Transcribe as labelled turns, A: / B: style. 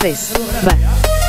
A: tres. Va.